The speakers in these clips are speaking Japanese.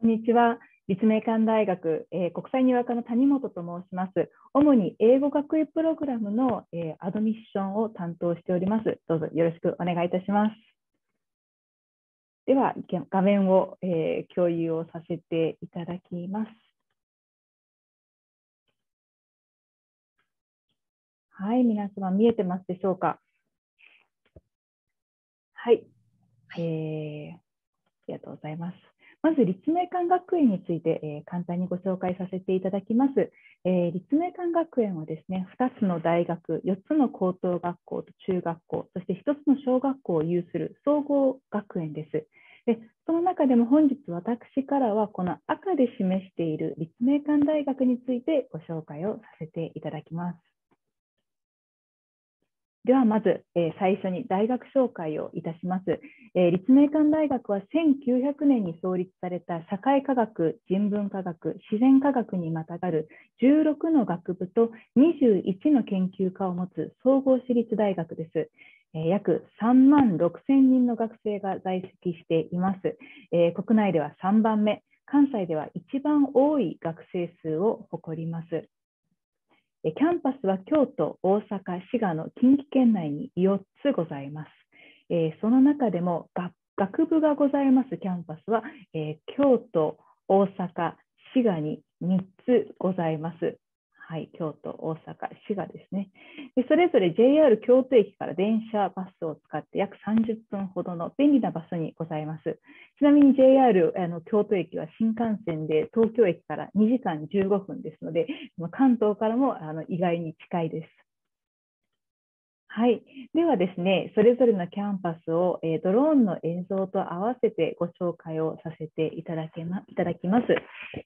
こんにちは。立命館大学、えー、国際入学科の谷本と申します。主に英語学位プログラムの、えー、アドミッションを担当しております。どうぞよろしくお願いいたします。では、画面を、えー、共有をさせていただきます。はい、皆様見えてますでしょうか？はい、えー、ありがとうございます。まず立命館学園について、えー、簡単にご紹介させていただきます、えー、立命館学園はですね2つの大学4つの高等学校と中学校そして1つの小学校を有する総合学園です。でその中でも本日私からはこの赤で示している立命館大学についてご紹介をさせていただきます。ではまず、えー、最初に大学紹介をいたします、えー、立命館大学は1900年に創立された社会科学、人文科学、自然科学にまたがる16の学部と21の研究科を持つ総合私立大学です。え、約3万6000人の学生が在籍しています、え国内では3番目、関西では一番多い学生数を誇ります。キャンパスは京都、大阪、滋賀の近畿圏内に4つございます。えその中でも学部がございますキャンパスは、え京都、大阪、滋賀に3つございます。はい、京都、大阪、滋賀ですねで。それぞれ JR 京都駅から電車、バスを使って約30分ほどの便利な場所にございます。ちなみに JR あの京都駅は新幹線で東京駅から2時間15分ですので、関東からもあの意外に近いです。はい、ではですね、それぞれのキャンパスを、えー、ドローンの映像と合わせてご紹介をさせていただけまいただきます。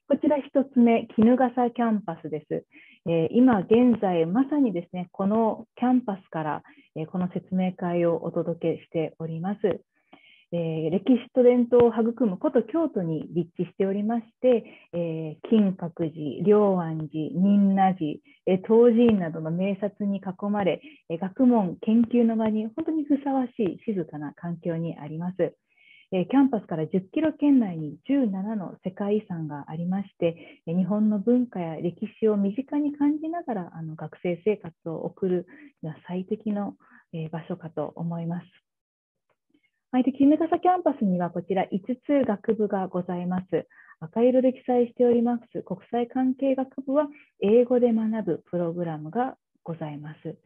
こちら1つ目、衣笠キャンパスです。えー、今現在、まさにですね、このキャンパスから、えー、この説明会をお届けしております。え、歴史と伝統を育む古都京都に立地しておりまして、えー、金閣寺、龍安寺、仁和寺、え、東寺院などの名刹に囲まれ、え学問、研究の場に本当にふさわしい静かな環境にあります。えキャンパスから10キロ圏内に17の世界遺産がありまして、え日本の文化や歴史を身近に感じながらあの学生生活を送るには最適の、え場所かと思います。はい、で衣笠キャンパスにはこちら5つ学部がございます。赤色で記載しております国際関係学部は英語で学ぶプログラムがございます。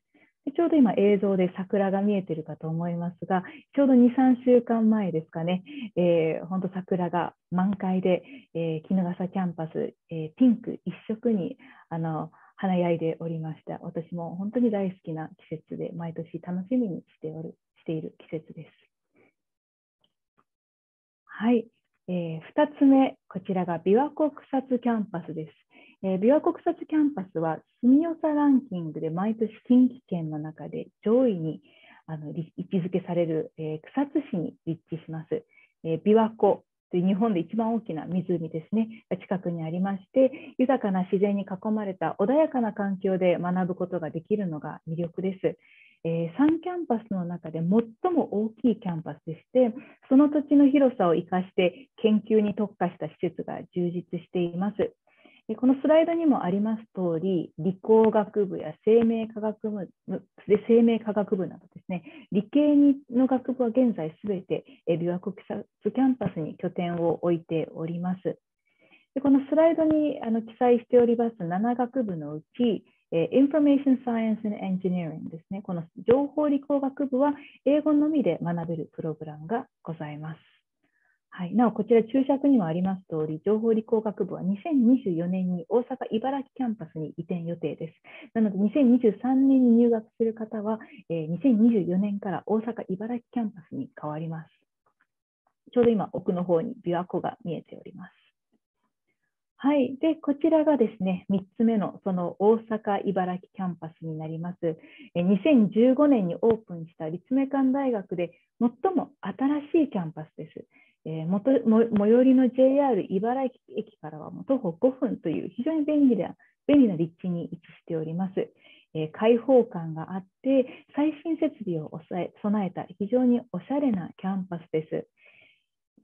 でちょうど今映像で桜が見えているかと思いますが、ちょうど2、3週間前ですかね、えー、本当桜が満開で、えー、衣笠キャンパス、えー、ピンク一色にあの華やいでおりました。私も本当に大好きな季節で、毎年楽しみにしておるしている季節です。はい、えー、2つ目、こちらが琵琶湖草津キャンパスです。えー、琵琶湖草津キャンパスは住みよさランキングで毎年近畿圏の中で上位にあの位置づけされる、えー、草津市に立地します。えー、琵琶湖という日本で一番大きな湖ですね、近くにありまして、豊かな自然に囲まれた穏やかな環境で学ぶことができるのが魅力です。えー、3キャンパスの中で最も大きいキャンパスでして、その土地の広さを生かして研究に特化した施設が充実しています。このスライドにもあります通り、理工学部や生命科学部生命科学部などですね、理系の学部は現在すべて琵琶湖キャンパスに拠点を置いております。でこのスライドにあの記載しております7学部のうち、え Information Science and Engineering ですね。この情報理工学部は英語のみで学べるプログラムがございます。はい、なお、こちら注釈にもあります通り、情報理工学部は2024年に大阪、茨木キャンパスに移転予定です。なので、2023年に入学する方は、えー、2024年から大阪、茨木キャンパスに変わります。ちょうど今、奥の方に琵琶湖が見えております。はい。で、こちらがですね、3つ目のその大阪茨木キャンパスになります。2015年にオープンした立命館大学で最も新しいキャンパスです。えー、元最寄りの JR 茨木駅からはもう徒歩5分という非常に便利な便利な立地に位置しております。えー、開放感があって最新設備を備えた非常におしゃれなキャンパスです。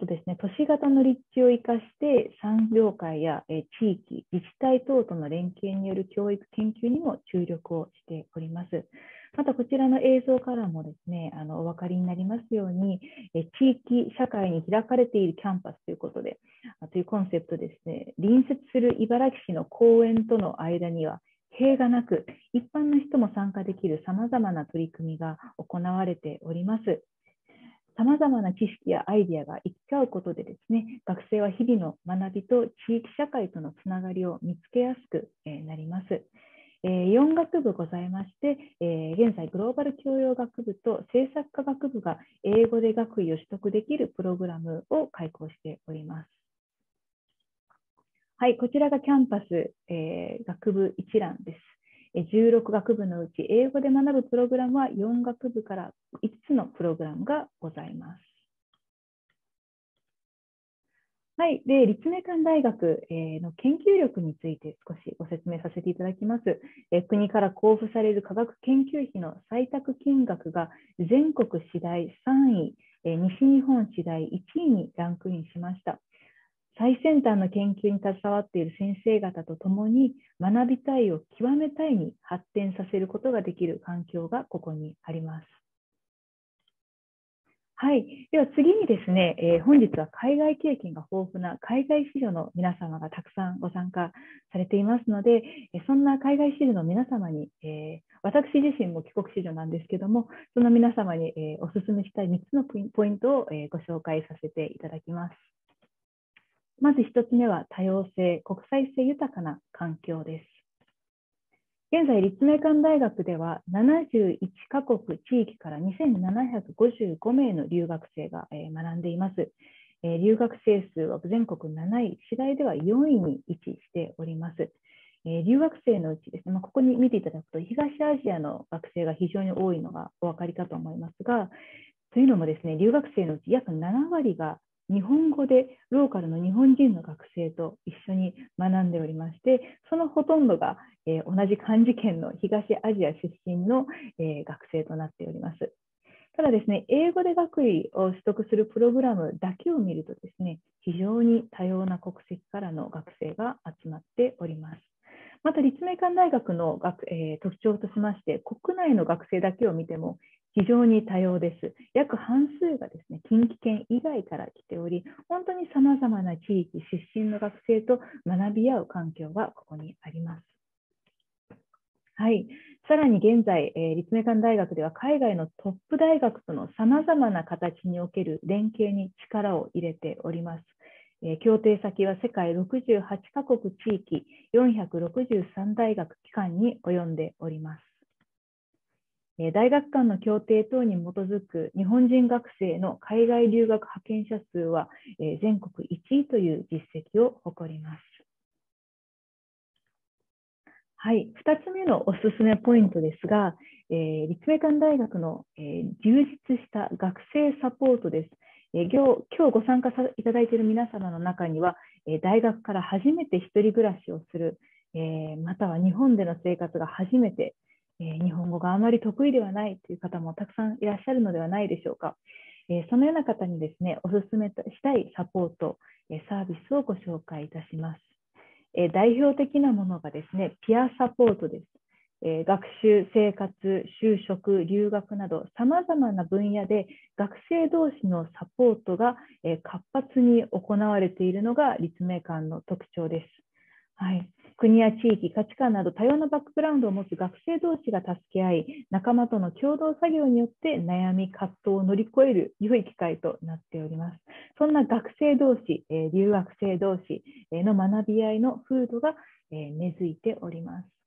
とですね、都市型の立地を生かして産業界や地域、自治体等との連携による教育研究にも注力をしております。またこちらの映像からもですね、あのお分かりになりますように、地域社会に開かれているキャンパスということで、というコンセプトですね、隣接する茨城市の公園との間には、塀がなく、一般の人も参加できるさまざまな取り組みが行われております。さまざまな知識やアイデアが行き交うことでですね、学生は日々の学びと地域社会とのつながりを見つけやすくなります。4学部ございまして、現在グローバル教養学部と政策科学部が英語で学位を取得できるプログラムを開講しております。はい、こちらがキャンパス、えー、学部一覧です。16学部のうち英語で学ぶプログラムは4学部から5つのプログラムがございます。はい、で立命館大学の研究力について少しご説明させていただきます。国から交付される科学研究費の採択金額が全国次第3位、西日本次第1位にランクインしました。最先端の研究に携わっている先生方と共に学びたいを極めたいに発展させることができる環境がここにあります。はい、では次にですね、えー、本日は海外経験が豊富な海外市場の皆様がたくさんご参加されていますので、えそんな海外市場の皆様に、えー、私自身も帰国子女なんですけども、その皆様に、えお勧めしたい3つのポイントを、えご紹介させていただきます。まず1つ目は多様性、国際性豊かな環境です。現在、立命館大学では71カ国地域から2755名の留学生が学んでいます。留学生数は全国7位、次第では4位に位置しております。留学生のうちですね、ここに見ていただくと、東アジアの学生が非常に多いのがお分かりかと思いますが、というのもですね、留学生のうち約7割が日本語でローカルの日本人の学生と一緒に学んでおりまして、そのほとんどが、えー、同じ漢字圏の東アジア出身の、えー、学生となっております。ただですね、英語で学位を取得するプログラムだけを見るとですね、非常に多様な国籍からの学生が集まっております。また立命館大学の学、えー、特徴としまして、国内の学生だけを見ても非常に多様です。約半数がですね、近畿圏以外から来ており、本当にさまざまな地域出身の学生と学び合う環境がここにあります。はい、さらに現在、えー、立命館大学では海外のトップ大学とのさまざまな形における連携に力を入れております。えー、協定先は世界68カ国地域463大学機関に及んでおります。大学間の協定等に基づく日本人学生の海外留学派遣者数は全国1位という実績を誇ります。はい、2つ目のおすすめポイントですが、えー、立命館大学の、えー、充実した学生サポートです。えー、今日ご参加いただいている皆様の中には、え大学から初めて1人暮らしをする、えまたは日本での生活が初めてえ日本語があまり得意ではないという方もたくさんいらっしゃるのではないでしょうか。えそのような方にですね、お勧めしたいサポート、えサービスをご紹介いたします。え代表的なものがですね、ピアサポートです。え学習、生活、就職、留学など、さまざまな分野で学生同士のサポートが、え活発に行われているのが立命館の特徴です。はい、国や地域、価値観など多様なバックグラウンドを持つ学生同士が助け合い、仲間との共同作業によって悩み、葛藤を乗り越える良い機会となっております。そんな学生同士、留学生同士の学び合いの風土が根付いております。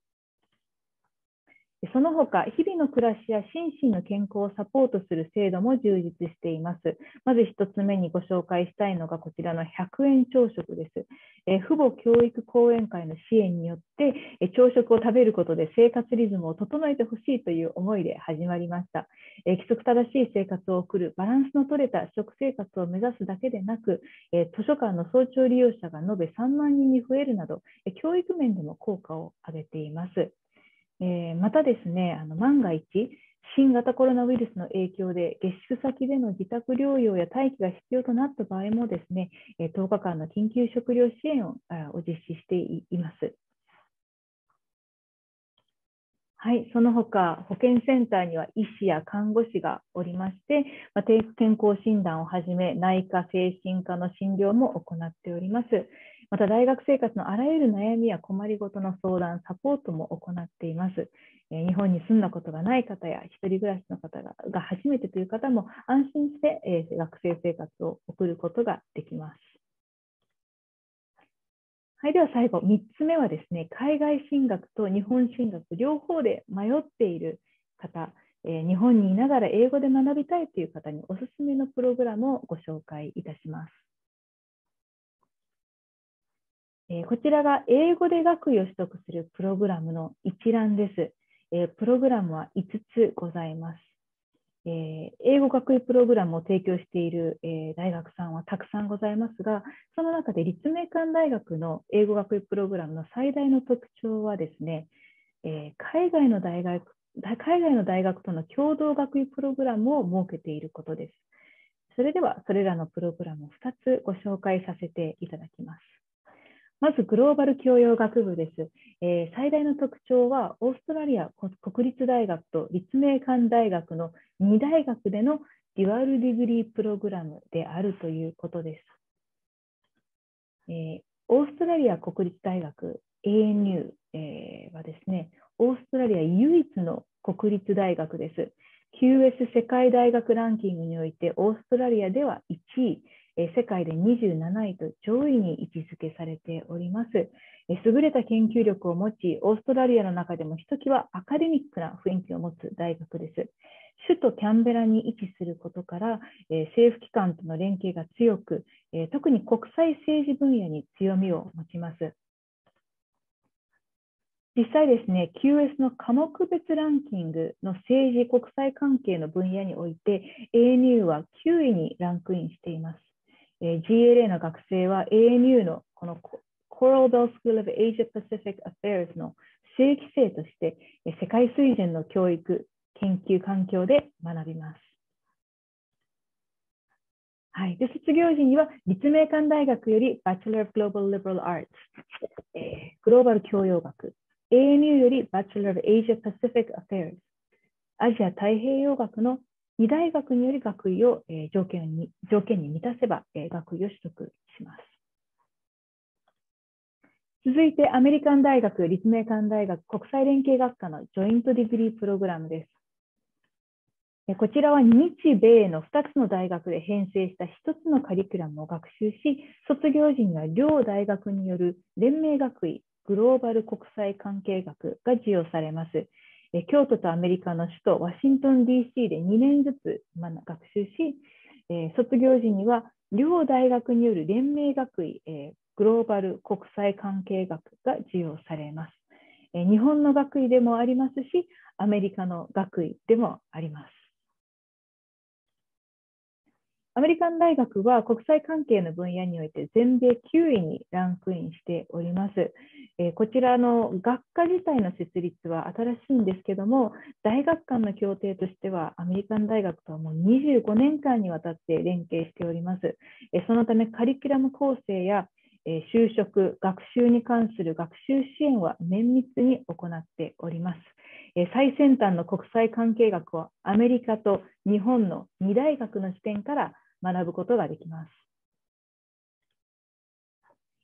その他、日々の暮らしや心身の健康をサポートする制度も充実しています。まず1つ目にご紹介したいのがこちらの100円朝食です。え父母教育講演会の支援によってえ朝食を食べることで生活リズムを整えてほしいという思いで始まりました。え規則正しい生活を送るバランスの取れた食生活を目指すだけでなく、え図書館の早朝利用者が延べ3万人に増えるなど、え教育面でも効果を上げています。えー、またですね、あの万が一、新型コロナウイルスの影響で下宿先での自宅療養や待機が必要となった場合もですね、10日間の緊急食料支援を実施しています。はい、その他、保健センターには医師や看護師がおりまして、まあ、低健康診断をはじめ、内科、精神科の診療も行っております。また、大学生活のあらゆる悩みや困りごとの相談、サポートも行っています。え日本に住んだことがない方や、一人暮らしの方がが初めてという方も安心して、え学生生活を送ることができます。はい、では最後、3つ目はですね、海外進学と日本進学両方で迷っている方、え、日本にいながら英語で学びたいという方におすすめのプログラムをご紹介いたします。えー、こちらが英語で学位を取得するプログラムの一覧です。えー、プログラムは5つございます。えー、英語学位プログラムを提供している、えー、大学さんはたくさんございますが、その中で立命館大学の英語学位プログラムの最大の特徴はですね、えー、海外の大学海外の大学との共同学位プログラムを設けていることです。それでは、それらのプログラムを2つご紹介させていただきます。まずグローバル教養学部です、えー、最大の特徴は、オーストラリア国立大学と立命館大学の2大学でのデュアルディグリープログラムであるということです。えー、オーストラリア国立大学 ANU、えー、はですね、オーストラリア唯一の国立大学です。QS 世界大学ランキングにおいて、オーストラリアでは1位、世界で27位と上位に位置づけされております。優れた研究力を持ち、オーストラリアの中でもひときわアカデミックな雰囲気を持つ大学です。首都キャンベラに位置することから、政府機関との連携が強く、特に国際政治分野に強みを持ちます。実際ですね、QS の科目別ランキングの政治・国際関係の分野において、ANU は9位にランクインしています。えー、GLA の学生は ANU のこの Coral Bell School of Asia Pacific Affairs の正規生として世界水準の教育、研究環境で学びます。はい、で卒業時には立命館大学より Bachelor of Global Liberal Arts、えー、グローバル教養学、ANU より Bachelor of Asia Pacific Affairs、アジア太平洋学の2大学により学位を、えー、条件に条件に満たせば、えー、学位を取得します。続いて、アメリカン大学、立命館大学国際連携学科のジョイントディグリープログラムです。こちらは日米の2つの大学で編成した1つのカリキュラムを学習し、卒業時には両大学による連名学位グローバル国際関係学が授与されます。京都とアメリカの首都ワシントン DC で2年ずつ学習し、卒業時には両大学による連名学位グローバル国際関係学が授与されます。日本の学位でもありますし、アメリカの学位でもあります。アメリカン大学は国際関係の分野において全米9位にランクインしております。えこちらの学科自体の設立は新しいんですけども、大学間の協定としてはアメリカン大学とはもう25年間にわたって連携しております。えそのためカリキュラム構成やえ就職、学習に関する学習支援は綿密に行っております。最先端の国際関係学はアメリカと日本の2大学の視点から学ぶことができます。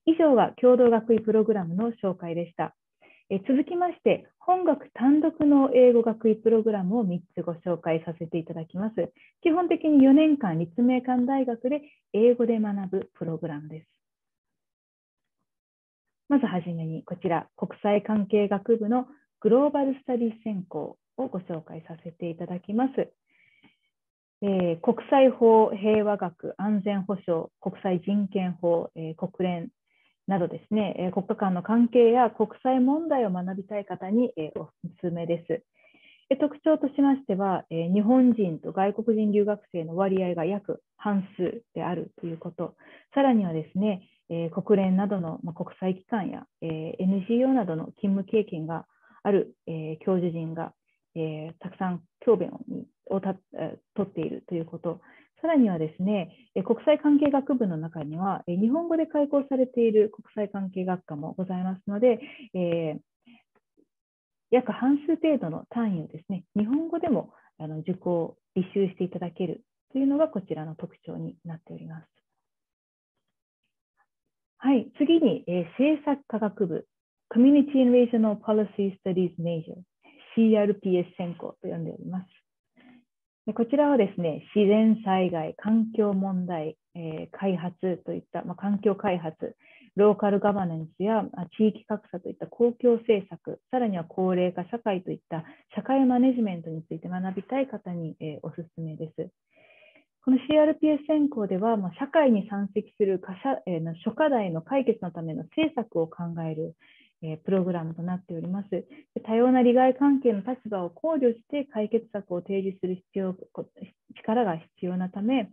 以上が共同学位プログラムの紹介でした。え続きまして、本学単独の英語学位プログラムを3つご紹介させていただきます。基本的に4年間、立命館大学で英語で学ぶプログラムです。まずはじめに、こちら、国際関係学部のグローバルスタディ専攻をご紹介させていただきます。えー、国際法、平和学、安全保障、国際人権法、えー、国連などですね、えー、国家間の関係や国際問題を学びたい方に、えおすすめです。え特徴としましては、え日本人と外国人留学生の割合が約半数であるということ、さらにはですね、え国連などの、ま国際機関や、え NGO などの勤務経験がある、え教授陣がえ、たくさん教鞭をた取っているということ、さらにはですね、国際関係学部の中には、日本語で開講されている国際関係学科もございますので、えー、約半数程度の単位をですね、日本語でもあの受講、履修していただけるというのがこちらの特徴になっております。はい、次に、え、政策科学部、Community and Regional Policy Studies Major、CRPS 専攻と呼んでおります。でこちらはですね、自然災害、環境問題、えー、開発といった、まあ、環境開発、ローカルガバナンスや地域格差といった公共政策、さらには高齢化社会といった社会マネジメントについて学びたい方に、えー、おすすめです。この CRPS 選考では、まあ、社会に山積する課社、えー、諸課題の解決のための政策を考える、えー、プログラムとなっております。多様な利害関係の立場を考慮して解決策を提示する必要力が必要なため、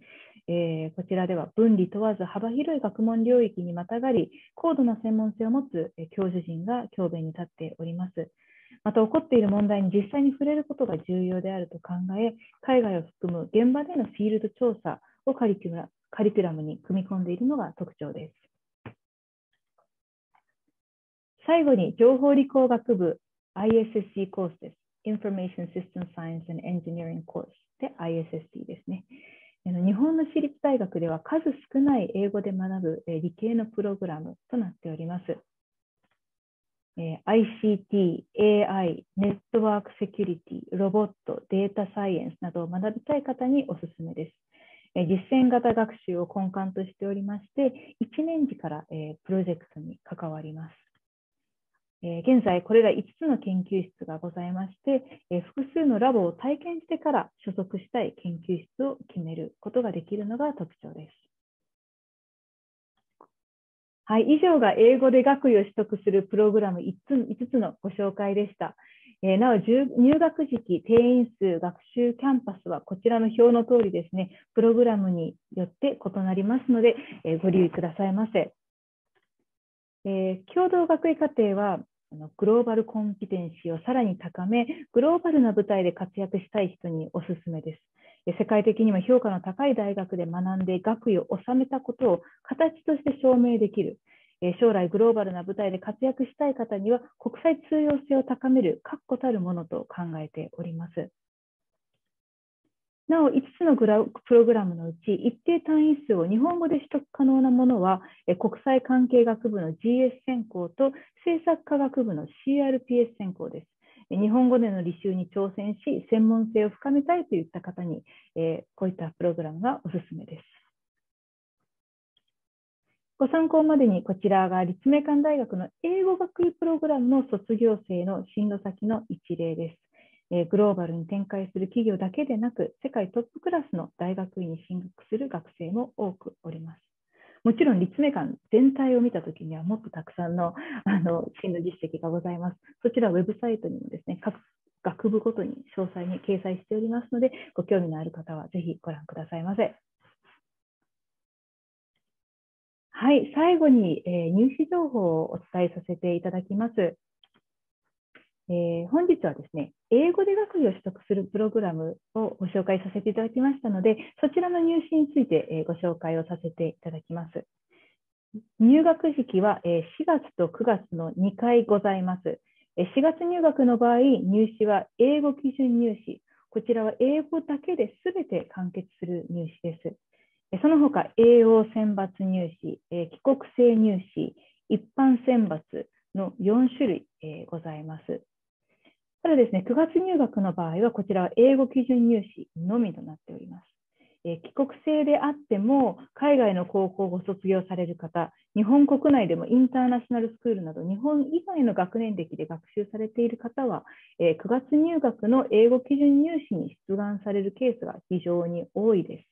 えー、こちらでは分離問わず幅広い学問領域にまたがり、高度な専門性を持つ教授陣が教鞭に立っております。また起こっている問題に実際に触れることが重要であると考え、海外を含む現場でのフィールド調査をカリキュラカリキュラムに組み込んでいるのが特徴です。最後に情報理工学部 ISSC コースです。Information System Science and Engineering Course で ISSC ですね。日本の私立大学では数少ない英語で学ぶ理系のプログラムとなっております。ICT、AI、ネットワークセキュリティ、ロボット、データサイエンスなどを学びたい方におすすめです。実践型学習を根幹としておりまして、1年次からプロジェクトに関わります。え現在、これら5つの研究室がございまして、え複数のラボを体験してから所属したい研究室を決めることができるのが特徴です。はい、以上が英語で学位を取得するプログラム 5, つ ,5 つのご紹介でした。えー、なお、入学時期、定員数、学習キャンパスはこちらの表の通りですね、プログラムによって異なりますので、えー、ご留意くださいませ。えー、共同学位課程はあのグローバルコンピテンシーをさらに高め、グローバルな舞台で活躍したい人におすすめです。世界的にも評価の高い大学で学んで学位を収めたことを形として証明できる。将来グローバルな舞台で活躍したい方には国際通用性を高める確固たるものと考えております。なお、5つのプログラムのうち、一定単位数を日本語で取得可能なものは、国際関係学部の GS 専攻と政策科学部の CRPS 専攻です。日本語での履修に挑戦し、専門性を深めたいといった方に、え、こういったプログラムがおすすめです。ご参考までにこちらが立命館大学の英語学位プログラムの卒業生の進路先の一例です。えグローバルに展開する企業だけでなく、世界トップクラスの大学院に進学する学生も多くおります。もちろん立命館全体を見たときにはもっとたくさんの あの進路実績がございます。そちらウェブサイトにもですね、各学部ごとに詳細に掲載しておりますので、ご興味のある方はぜひご覧くださいませ。はい、最後に、えー、入試情報をお伝えさせていただきます。えー、本日はですね、英語で学位を取得するプログラムをご紹介させていただきましたので、そちらの入試について、えー、ご紹介をさせていただきます。入学時期は、えー、4月と9月の2回ございます。4月入学の場合、入試は英語基準入試。こちらは英語だけで全て完結する入試です。その他、栄養選抜入試、帰国制入試、一般選抜の4種類ございます。ただですね、9月入学の場合は、こちらは英語基準入試のみとなっております。え帰国制であっても、海外の高校を卒業される方、日本国内でもインターナショナルスクールなど、日本以外の学年歴で学習されている方は、え9月入学の英語基準入試に出願されるケースが非常に多いです。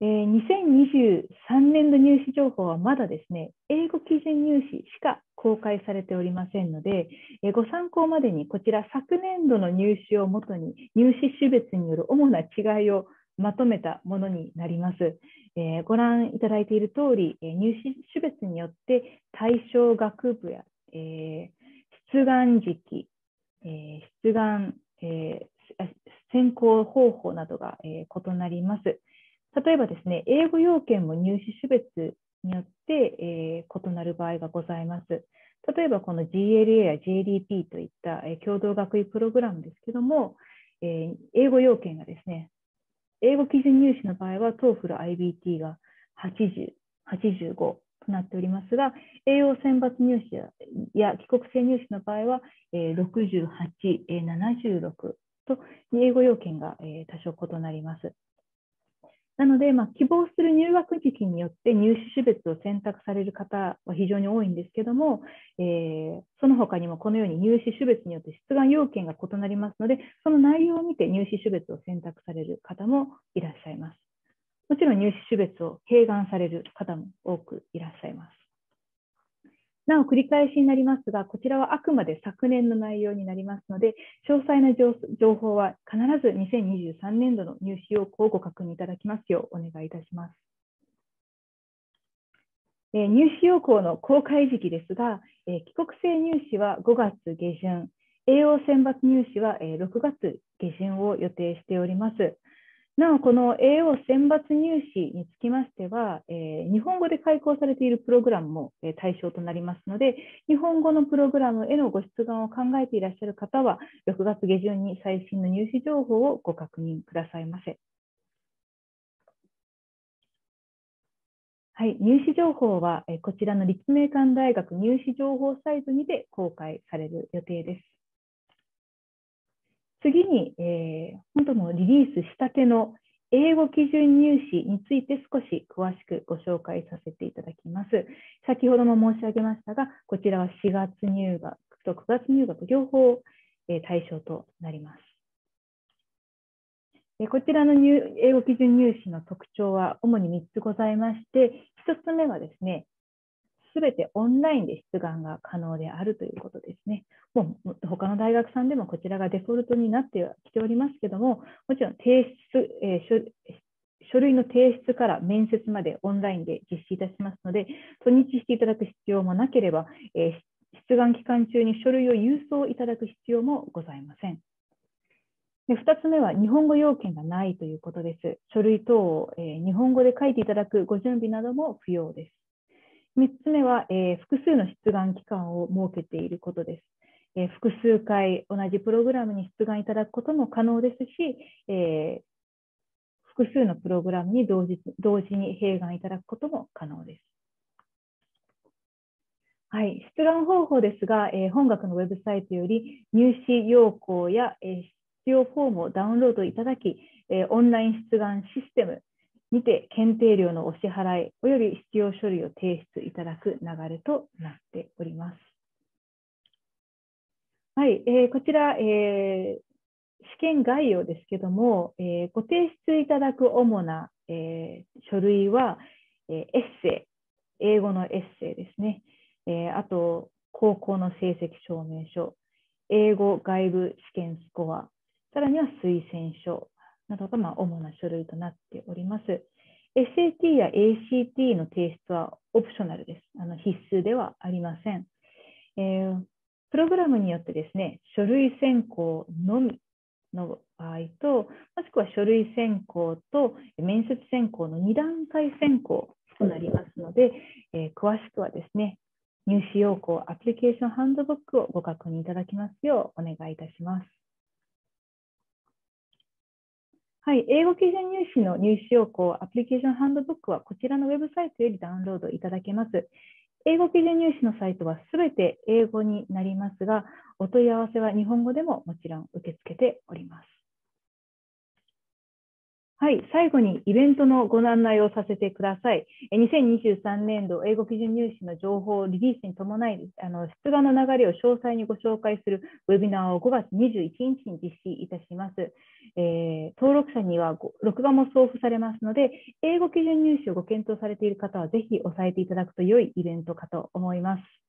え2023年度入試情報はまだですね、英語基準入試しか公開されておりませんので、えご参考までにこちら昨年度の入試をもとに入試種別による主な違いをまとめたものになります。えー、ご覧いただいている通り、え入試種別によって対象学部や、えー、出願時期、え出願、え選考方法などが、え異なります。例えばですね、英語要件も入試種別によって、え異なる場合がございます。例えばこの GLA や JDP といった、え共同学位プログラムですけども、え英語要件がですね、英語基準入試の場合は TOEFL IBT が80、85となっておりますが、栄養選抜入試や帰国生入試の場合は68、76と英語要件が多少異なります。なので、まあ、希望する入学時期によって入試種別を選択される方は非常に多いんですけども、えー、その他にもこのように入試種別によって出願要件が異なりますので、その内容を見て入試種別を選択される方もいらっしゃいます。もちろん入試種別を併願される方も多くいらっしゃいます。なお繰り返しになりますが、こちらはあくまで昨年の内容になりますので、詳細な情報は必ず2023年度の入試要項をご確認いただきますようお願いいたします。え入試要項の公開時期ですが、え帰国生入試は5月下旬、栄養選抜入試は6月下旬を予定しております。なお、この AO 選抜入試につきましては、えー、日本語で開講されているプログラムも、え、対象となりますので、日本語のプログラムへのご出願を考えていらっしゃる方は、6月下旬に最新の入試情報をご確認くださいませ。はい、入試情報は、え、こちらの立命館大学入試情報サイトにて公開される予定です。次に、えー、本当のリリースしたての英語基準入試について少し詳しくご紹介させていただきます。先ほども申し上げましたが、こちらは4月入学と9月入学両方、え対象となります。こちらの英語基準入試の特徴は主に3つございまして、1つ目はですね、すべてオンラインで出願が可能であるということですね。もう他の大学さんでもこちらがデフォルトになってきておりますけども、もちろん提出、えー、書類の提出から面接までオンラインで実施いたしますので、初日していただく必要もなければ、えー、出願期間中に書類を郵送いただく必要もございません。で2つ目は日本語要件がないということです。書類等を、えー、日本語で書いていただくご準備なども不要です。3つ目は、えー、複数の出願期間を設けていることです。えー、複数回同じプログラムに出願いただくことも可能ですし、えー、複数のプログラムに同時同時に併願いただくことも可能です。はい、出願方法ですが、えー、本学のウェブサイトより入試要項や、えー、必要フォームをダウンロードいただき、えー、オンライン出願システムにて検定料のお支払い及び必要書類を提出いただく流れとなっております。はい、えー、こちら、えー、試験概要ですけども、えー、ご提出いただく主な、えー、書類は、えー、エッセイ、英語のエッセイですね、えー、あと高校の成績証明書、英語外部試験スコア、さらには推薦書、などがまあ主な書類となっております。SAT や ACT の提出はオプショナルです。あの必須ではありません、えー、プログラムによってですね、書類選考のみの場合と、もしくは書類選考と面接選考の2段階選考となりますので、えー、詳しくはですね、入試要項アプリケーションハンドブックをご確認いただきますようお願いいたします。はい、英語基準入試の入試要項アプリケーションハンドブックはこちらのウェブサイトよりダウンロードいただけます。英語基準入試のサイトはすべて英語になりますが、お問い合わせは日本語でももちろん受け付けております。はい、最後にイベントのご案内をさせてください。2023年度英語基準入試の情報リリースに伴い、あの出願の流れを詳細にご紹介するウェビナーを5月21日に実施いたします。えー、登録者には録画も送付されますので、英語基準入試をご検討されている方は、ぜひ押さえていただくと良いイベントかと思います。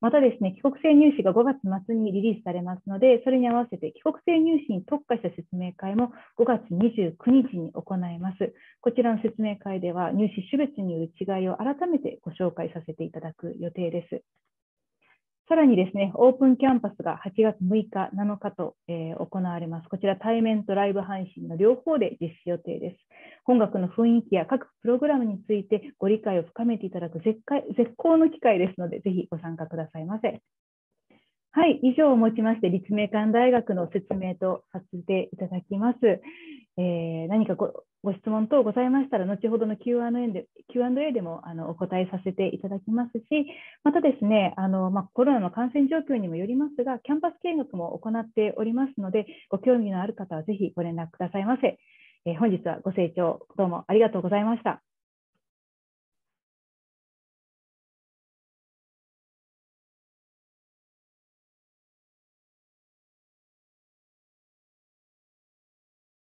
またですね、帰国生入試が5月末にリリースされますので、それに合わせて帰国生入試に特化した説明会も5月29日に行います。こちらの説明会では入試種別による違いを改めてご紹介させていただく予定です。さらにですね、オープンキャンパスが8月6日、7日と、えー、行われます。こちら対面とライブ配信の両方で実施予定です。本学の雰囲気や各プログラムについてご理解を深めていただく絶絶好の機会ですので、ぜひご参加くださいませ。はい、以上をもちまして立命館大学の説明とさせていただきます。えー、何かごご質問等ございましたら、後ほどの Q&A で Q&A でもあのお答えさせていただきますし、またですね、あのまあ、コロナの感染状況にもよりますが、キャンパス見学も行っておりますので、ご興味のある方はぜひご連絡くださいませ。えー、本日はご清聴どうもありがとうございました。